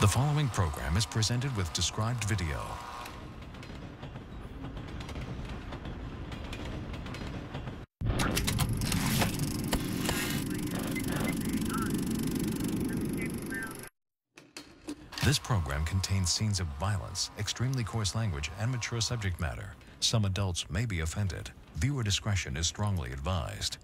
The following program is presented with described video. This program contains scenes of violence, extremely coarse language, and mature subject matter. Some adults may be offended. Viewer discretion is strongly advised.